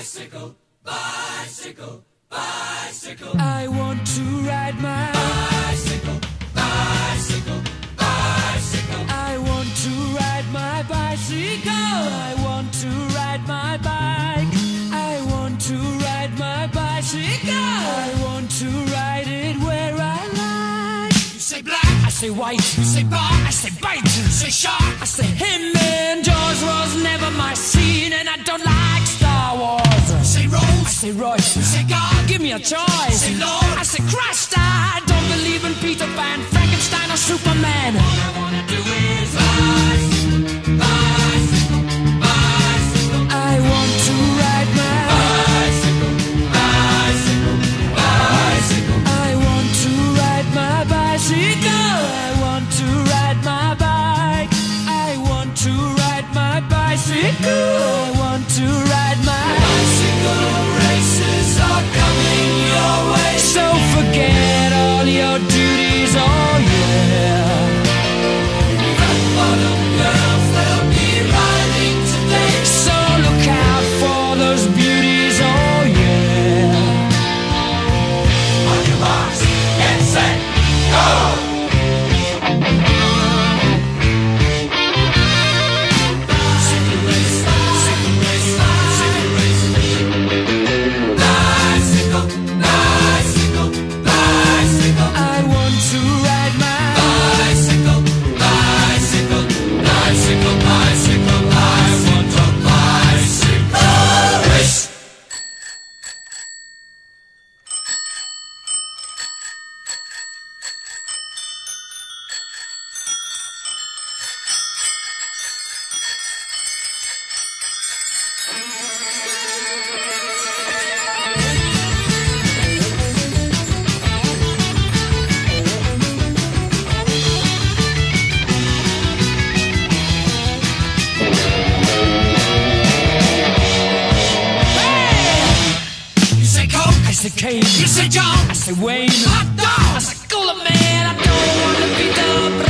Bicycle, bicycle, bicycle. I want to ride my bicycle, bicycle, bicycle. I want to ride my bicycle. I want to ride my bike. I want to ride my bicycle. I want to ride it where I like. You say black, I say white. you say bar, I say bite. you say shark. I say him I say Royce. say God. Give me a choice. Say Lord. I say Christ. I don't believe in Peter Pan, Frankenstein, or Superman. Coke. I said Kane. You said John. I said Wayne. Hot dog. I said Cooler Man. I don't wanna be the.